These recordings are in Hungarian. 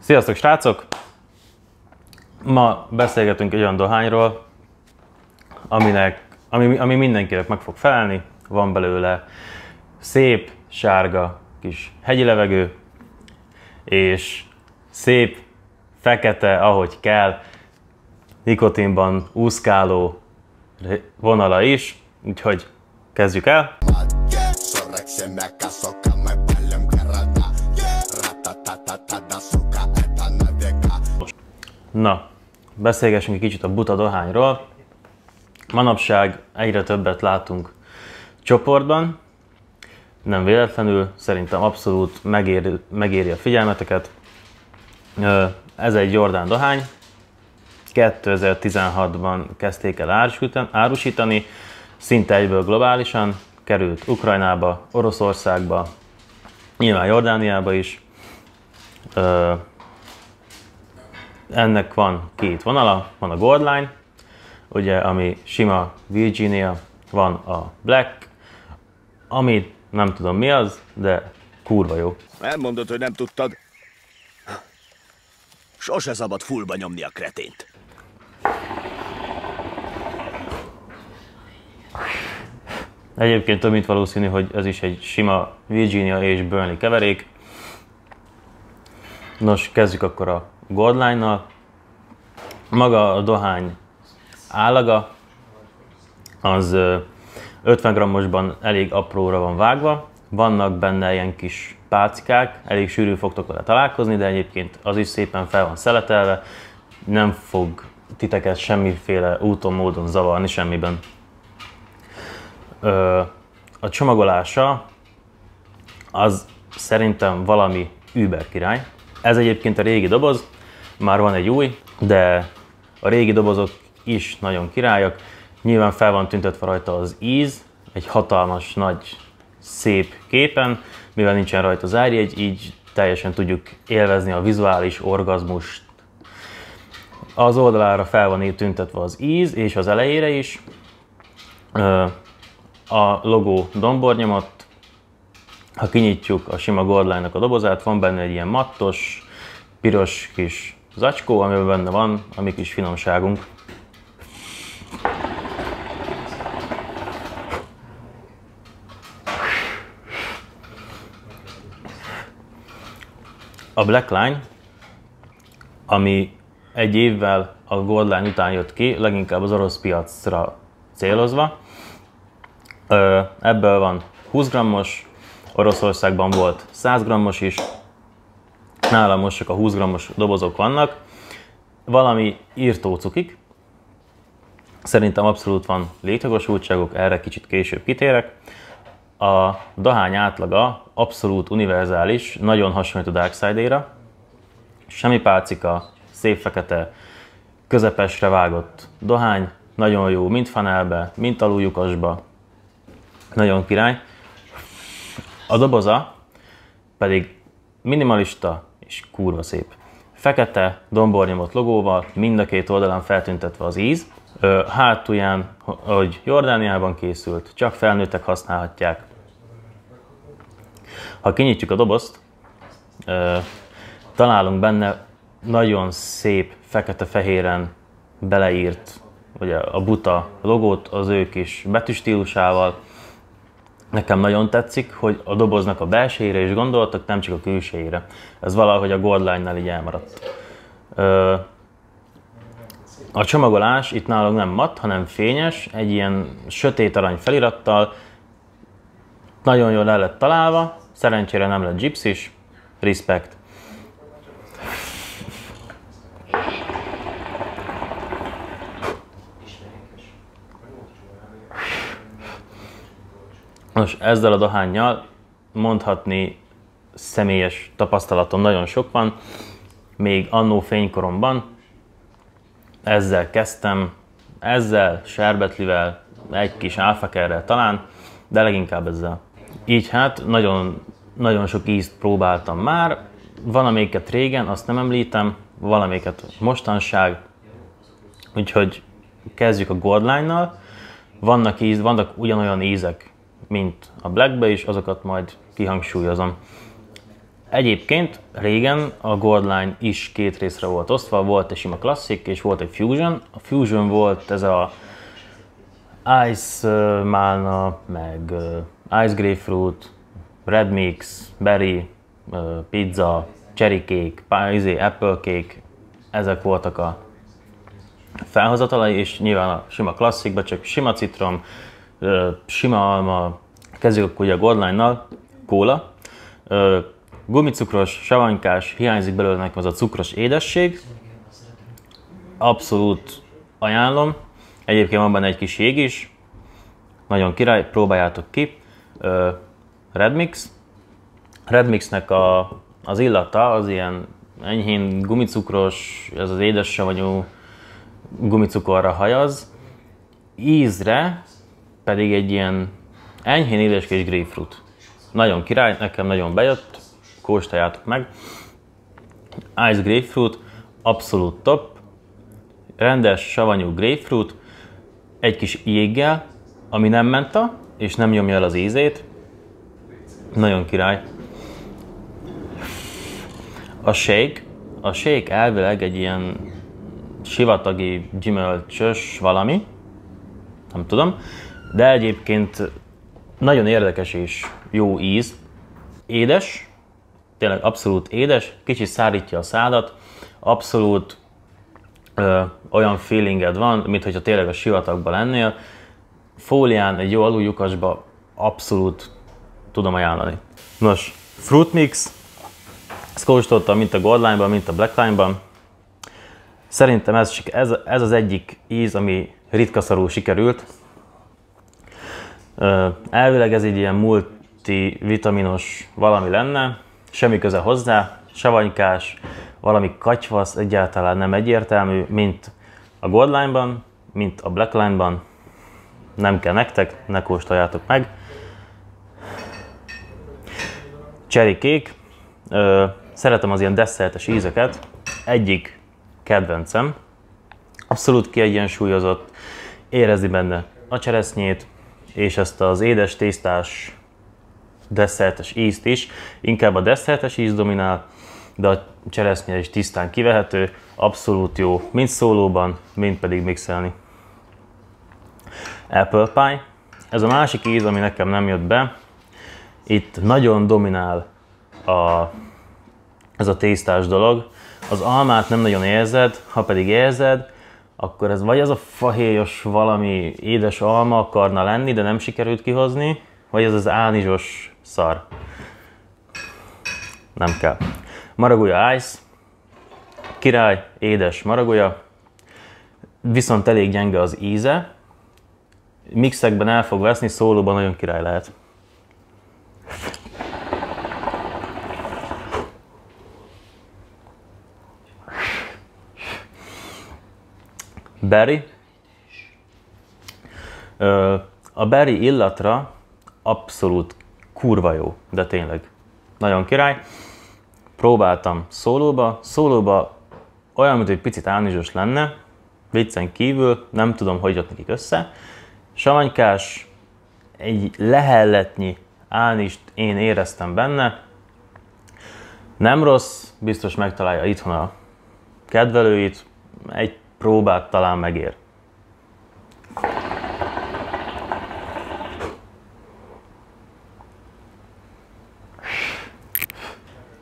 Sziasztok srácok! Ma beszélgetünk egy olyan dohányról, aminek, ami, ami mindenkinek meg fog felelni. Van belőle szép, sárga kis hegyi levegő, és szép, fekete, ahogy kell, nikotinban úszkáló vonala is, úgyhogy kezdjük el. Paljon Na, beszélgessünk egy kicsit a buta dohányról. Manapság egyre többet látunk csoportban, nem véletlenül, szerintem abszolút megéri, megéri a figyelmeteket. Ez egy Jordán dohány, 2016-ban kezdték el árusítani, szinte egyből globálisan, került Ukrajnába, Oroszországba, nyilván Jordániába is. Ennek van két vonala, van a Gold Line, ugye, ami sima Virginia, van a Black, ami nem tudom mi az, de kurva jó. Elmondod, hogy nem tudtad. Sose szabad fullba nyomni a kretént. Egyébként több mint valószínű, hogy ez is egy sima Virginia és Burnley keverék. Nos, kezdjük akkor a Gold Line-nal. Maga a dohány állaga az ö, 50 grammosban elég apróra van vágva. Vannak benne ilyen kis pálcikák, elég sűrű fogtok vele találkozni, de egyébként az is szépen fel van szeletelve. Nem fog titeket semmiféle úton, módon zavarni semmiben. A csomagolása az szerintem valami über király. Ez egyébként a régi doboz, már van egy új, de a régi dobozok is nagyon királyak. Nyilván fel van tüntetve rajta az íz, egy hatalmas, nagy, szép képen, mivel nincsen rajta zárjegy, így teljesen tudjuk élvezni a vizuális orgazmust. Az oldalára fel van tüntetve az íz, és az elejére is. A logó dombornyomott, ha kinyitjuk a sima Gordline-nak a dobozát, van benne egy ilyen mattos, piros kis zacskó, amiben benne van a mi kis finomságunk. A Black Line, ami egy évvel a Gold Line után jött ki, leginkább az orosz piacra célozva, Ebből van 20 grammos, Oroszországban volt 100 grammos is, nálam most csak a 20 grammos dobozok vannak. Valami írtó cukik, szerintem abszolút van létjogosultságok, erre kicsit később kitérek. A dohány átlaga abszolút univerzális, nagyon hasonlít a Darkside-ra. Semmi pálcika, szép fekete, közepesre vágott dohány, nagyon jó, mint fanelbe, mint aluljukasba, nagyon király. A doboza pedig minimalista és kurva szép. Fekete, dombornyomott logóval, mind a két oldalon feltüntetve az íz. Hátulján, hogy Jordániában készült, csak felnőttek használhatják. Ha kinyitjuk a dobozt, találunk benne nagyon szép fekete-fehéren beleírt ugye a buta logót az ő kis betűstílusával, Nekem nagyon tetszik, hogy a doboznak a belsejére is gondoltak, nem csak a külsejére. Ez valahogy a Gold Line-nál így elmaradt. A csomagolás itt nálunk nem matt, hanem fényes, egy ilyen sötét arany felirattal. Nagyon jól el lett találva, szerencsére nem lett gypsys, respect. Nos, ezzel a dohányjal mondhatni személyes tapasztalatom nagyon sok van. Még annó fénykoromban ezzel kezdtem, ezzel, serbetlivel, egy kis álfakerrel talán, de leginkább ezzel. Így hát nagyon, nagyon sok ízt próbáltam már, valamelyiket régen, azt nem említem, valamelyiket mostanság, úgyhogy kezdjük a Gold Line-nal. Vannak, íz, vannak ugyanolyan ízek, mint a Blackbe is, azokat majd kihangsúlyozom. Egyébként régen a Goldline is két részre volt osztva, volt egy sima klasszik és volt egy Fusion. A Fusion volt ez a Ice uh, málna, meg Ice Grapefruit, Red Mix, Berry, Pizza, Cherry Cake, pá- izé, Apple Cake, ezek voltak a felhozatalai, és nyilván a sima klasszikba csak sima citrom, sima alma, kezdjük ugye a Goldline-nal, kóla, gumicukros, savanykás, hiányzik belőle nekem az a cukros édesség, abszolút ajánlom, egyébként van benne egy kis jég is, nagyon király, próbáljátok ki. Ö, Red Mix, Red Mixnek a, az illata az ilyen enyhén gumicukros, ez az édes savanyú gumicukorra hajaz, ízre pedig egy ilyen enyhén édeskés grapefruit. Nagyon király, nekem nagyon bejött, kóstoljátok meg. Ice grapefruit, abszolút top, rendes savanyú grapefruit, egy kis jéggel, ami nem menta, és nem nyomja el az ízét. Nagyon király. A shake, a shake elvileg egy ilyen sivatagi gyümölcsös valami, nem tudom, de egyébként nagyon érdekes és jó íz. Édes, tényleg abszolút édes, kicsit szárítja a szádat, abszolút ö, olyan feelinged van, mint hogyha tényleg a sivatagban lennél. Fólián, egy jó aluljukasba abszolút tudom ajánlani. Nos, Fruit Mix, ezt kóstoltam mint a Goldline-ban, mint a Blackline-ban. Szerintem ez, ez, ez az egyik íz, ami ritka szarul sikerült. Elvileg ez egy ilyen multivitaminos valami lenne, semmi köze hozzá, savanykás, valami katyvasz egyáltalán nem egyértelmű, mint a Goldline-ban, mint a Blackline-ban. Nem kell nektek, ne kóstoljátok meg. Cherry cake. Szeretem az ilyen desszertes ízeket. Egyik kedvencem. Abszolút kiegyensúlyozott, érezni benne a cseresznyét, és ezt az édes tésztás desszertes ízt is. Inkább a desszertes íz dominál, de a cseresznye is tisztán kivehető, abszolút jó, mind szólóban, mind pedig mixelni. Apple pie. Ez a másik íz, ami nekem nem jött be. Itt nagyon dominál a, ez a tésztás dolog. Az almát nem nagyon érzed, ha pedig érzed, akkor ez vagy az a fahéjas valami édes alma akarna lenni, de nem sikerült kihozni, vagy ez az ánizsos szar. Nem kell. Maragulya ice, király, édes maragulya, viszont elég gyenge az íze, mixekben el fog veszni, szólóban nagyon király lehet. Berry. A berry illatra abszolút kurva jó, de tényleg. Nagyon király. Próbáltam szólóba. Szólóba olyan, mint hogy picit ánizsos lenne, viccen kívül, nem tudom, hogy jött nekik össze. Savanykás, egy lehelletnyi ánist én éreztem benne. Nem rossz, biztos megtalálja itthon a kedvelőit, egy próbát talán megér.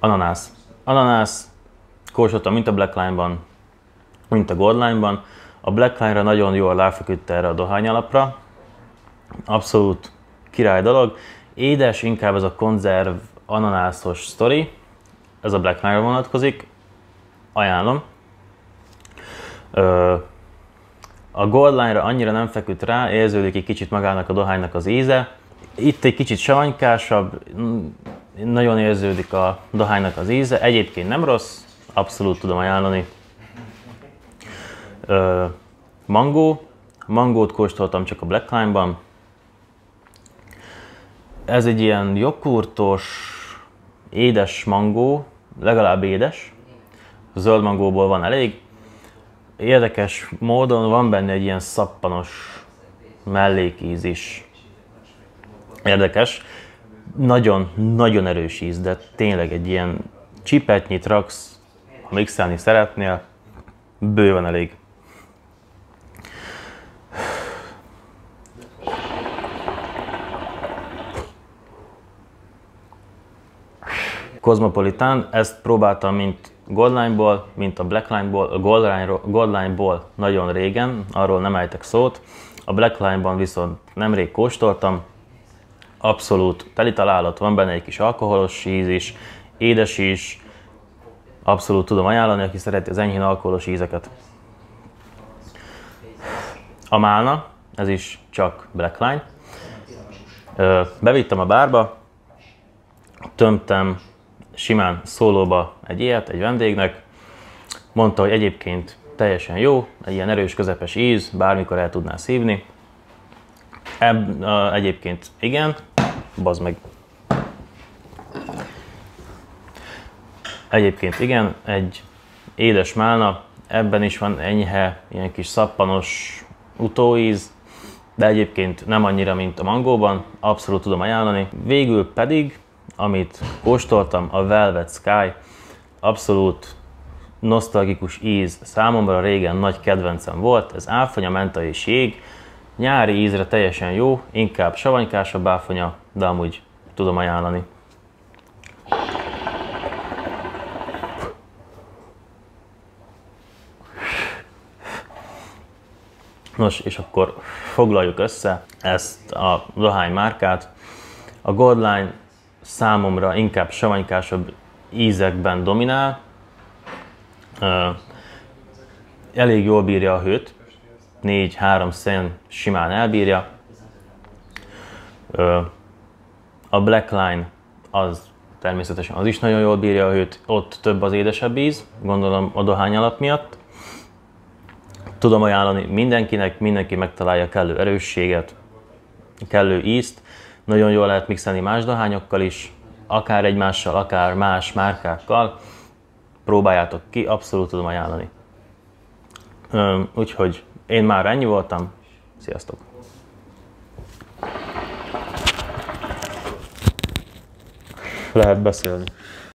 Ananász. Ananász, kóstoltam mint a Blackline-ban, mint a Goldline-ban. A Blackline-ra nagyon jól ráfeküdte erre a dohányalapra. Abszolút király dolog. Édes inkább ez a konzerv ananászos sztori. Ez a Blackline-ra vonatkozik. Ajánlom. A Goldline-ra annyira nem feküdt rá, érződik egy kicsit magának a dohánynak az íze. Itt egy kicsit savanykásabb, mm, nagyon érződik a dohánynak az íze. Egyébként nem rossz, abszolút tudom ajánlani. Ö, mangó. Mangót kóstoltam csak a Blackline-ban. Ez egy ilyen joghurtos, édes mangó, legalább édes. Zöld mangóból van elég. Érdekes módon van benne egy ilyen szappanos mellékíz is. Érdekes. nagyon-nagyon erős íz, de tényleg egy ilyen csipetnyit raksz, ha mixelni szeretnél, bőven elég. Cosmopolitan, ezt próbáltam mint Goldline-ból, mint a Blackline-ból, a Goldline-ból, nagyon régen, arról nem ejtek szót. A Blackline-ban viszont nemrég kóstoltam, abszolút teli találat, van benne egy kis alkoholos íz is, édes is, abszolút tudom ajánlani, aki szereti az enyhén alkoholos ízeket. A málna, ez is csak Blackline. Bevittem a bárba, tömtem simán szólóba egy ilyet egy vendégnek, mondta, hogy egyébként teljesen jó, egy ilyen erős, közepes íz, bármikor el tudná szívni. Ebb, uh, egyébként igen, bazd meg. Egyébként igen, egy édes málna, ebben is van enyhe, ilyen kis szappanos utóíz, de egyébként nem annyira, mint a mangóban, abszolút tudom ajánlani. Végül pedig amit kóstoltam, a Velvet Sky, abszolút nosztalgikus íz, számomra régen nagy kedvencem volt, ez áfonya, menta és jég, nyári ízre teljesen jó, inkább savanykásabb áfonya, de amúgy tudom ajánlani. Nos, és akkor foglaljuk össze ezt a dohány márkát. A Goldline számomra inkább savanykásabb ízekben dominál. Elég jól bírja a hőt, 4-3 szén simán elbírja. A Black Line az természetesen az is nagyon jól bírja a hőt, ott több az édesebb íz, gondolom a dohány alap miatt. Tudom ajánlani mindenkinek, mindenki megtalálja kellő erősséget, kellő ízt, nagyon jól lehet mixelni más dohányokkal is, akár egymással, akár más márkákkal. Próbáljátok ki, abszolút tudom ajánlani. Úgyhogy én már ennyi voltam. Sziasztok! Lehet beszélni.